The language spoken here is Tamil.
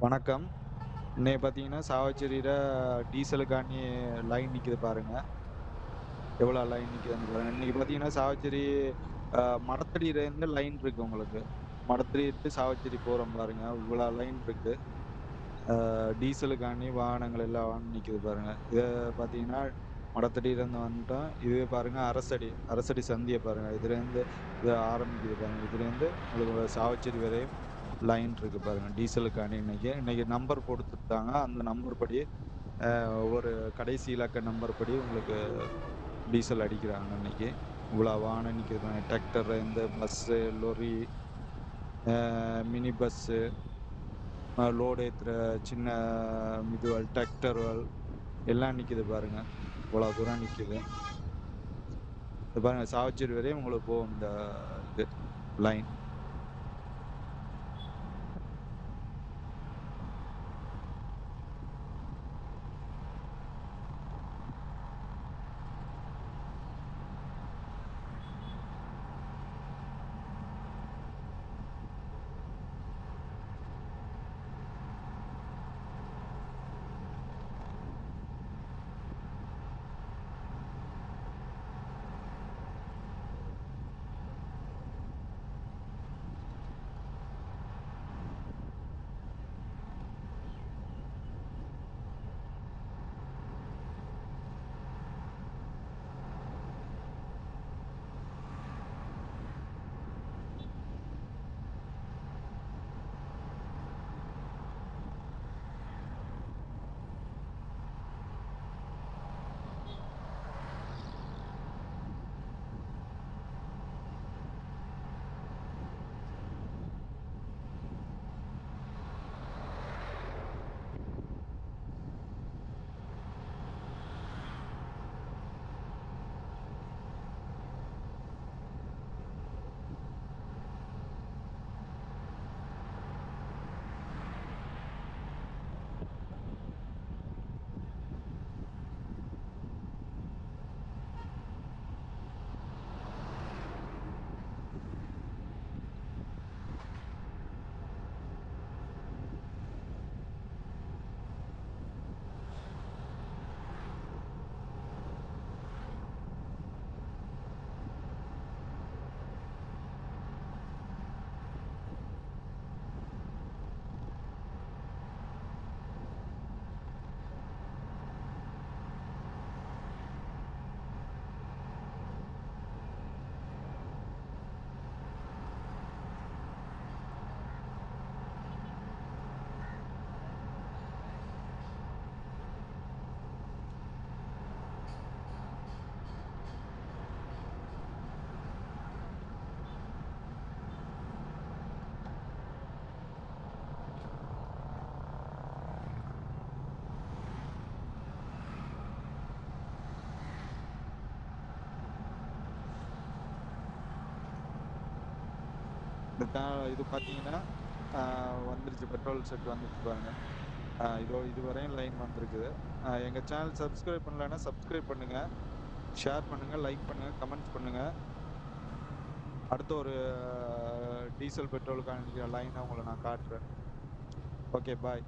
வணக்கம். இன்னைக்கு பார்த்தீங்கன்னா, சாவச்சேரியில் டீசலுக்காண்டி லைன் நிற்கிது பாருங்க. எவ்வளோ லைன் நிற்குதுன்னு பாருங்க. இன்றைக்கி பார்த்தீங்கன்னா, சாவச்சேரி மடத்தடியிலேருந்து லைன் இருக்கு உங்களுக்கு. மடத்தடி to சாவச்சேரி போகிறோம் பாருங்க. இவ்வளோ லைன் இருக்கு. டீசலுக்காண்டி வாகனங்கள் எல்லாம் நிக்குது பாருங்க. இதை பார்த்தீங்கன்னா, மடத்தடியிலேருந்து வந்துட்டோம். இது பாருங்க அரசடி. அரசடி சந்தியை பாருங்க. இதுலேருந்து இது ஆரம்பிக்குது பாருங்க. இதுலேருந்து உங்களுக்கு சாவச்சேரி வரையும் லைன் இருக்கு பாருங்க. டீசலுக்கான இன்னைக்கு. இன்னைக்கு நம்பர் கொடுத்துட்டாங்க. அந்த நம்பர் படி ஒரு கடைசி இலக்க நம்பர் படி உங்களுக்கு டீசல் அடிக்கிறாங்க இன்னைக்கு. இவ்வளோ வாகனம் நிற்கிறது tractor டிராக்டர்லேருந்து bus, lorry, mini bus, load ஏற்றுற சின்ன இதுகள், டிராக்டர்கள் எல்லாம் நிற்கிது பாருங்க. இவ்வளோ தூரம் நிற்கிது இது பாருங்கள் சாவச்சேரி வரையும் உங்களுக்கு போகும் இந்த இது லைன். இந்த இது பார்த்தீங்கன்னா, வந்துருச்சு பெட்ரோல் செட் வந்துருச்சு பாருங்க. இதோ இதுவரையும் லைன் வந்திருக்குது. எங்கள் சேனல் சப்ஸ்கிரைப் பண்ணலன்னா சப்ஸ்கிரைப் பண்ணுங்கள் ஷேர் பண்ணுங்கள் லைக் பண்ணுங்கள் கமெண்ட்ஸ் பண்ணுங்கள் அடுத்த ஒரு டீசல் பெட்ரோலுக்கான லைனை உங்களை நான் காட்டுறேன். Okay bye.